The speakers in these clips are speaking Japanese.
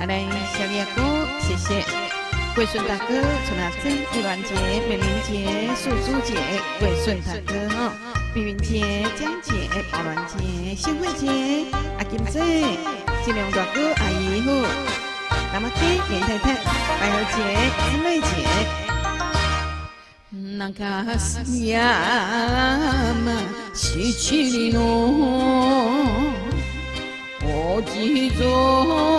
阿来小李姑，谢谢贵顺大哥，陈阿生、李兰姐、美玲姐、素珠姐、贵顺大哥哈，碧云姐、江姐、包兰姐、新慧姐、阿金姐、金良大哥、阿姨父，那么爹、严太太、白小姐、金妹姐，那个是呀嘛，七庆隆，我记住。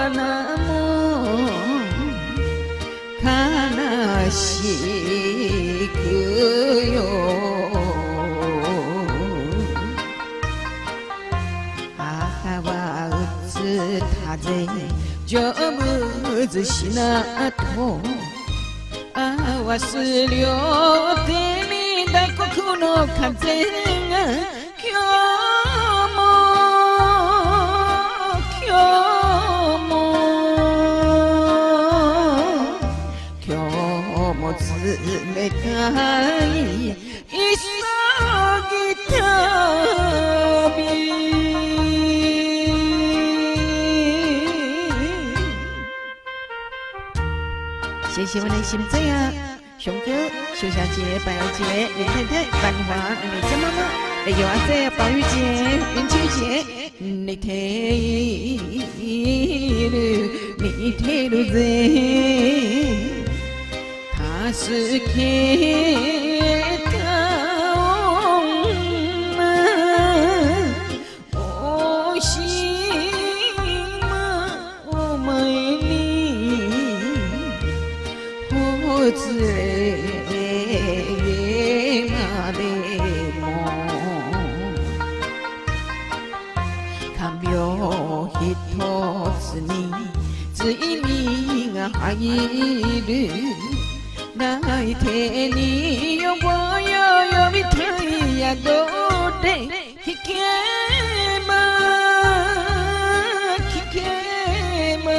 花も悲しくよ母はうつ風丈夫しなとあわす両手に打刻の風が谢谢我的心仔啊，熊哥、熊小姐、白姐、李太太、白花、李家妈妈，还有阿塞，保育节、中秋节，嗯，你你好け。た女おしお前にほつれまでも看病ひとつについ意が入る泣いてによぼよ呼びたい宿でひけば聞けば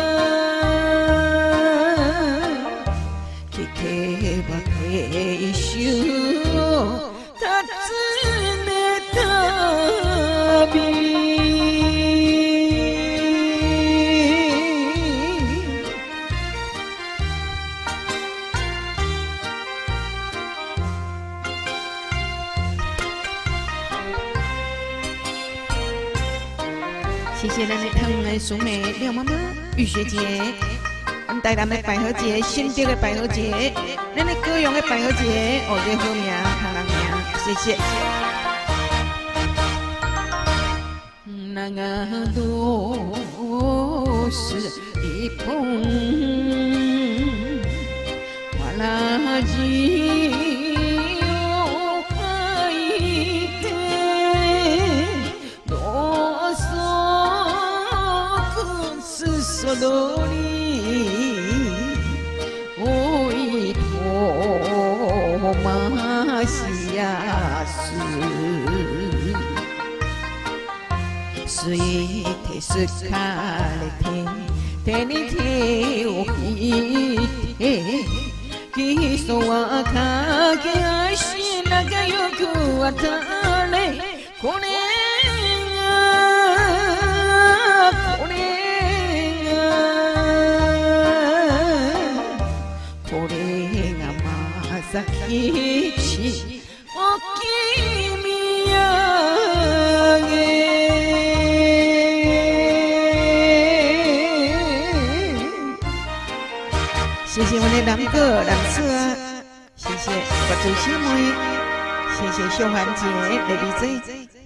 聞けば一瞬をたつねたび谢谢咱的汤的淑美廖妈妈玉学姐，俺大南的百合姐，新竹的百合姐，咱的高雄的百合姐，我最好面谢谢。那个都是一捧花篮そりおいおましやすすいてすかれて手に手を引いて基そは駆け足仲良く渡れこれ谢谢我的男哥、男叔，谢谢我周小妹，谢谢小环姐、a 姐。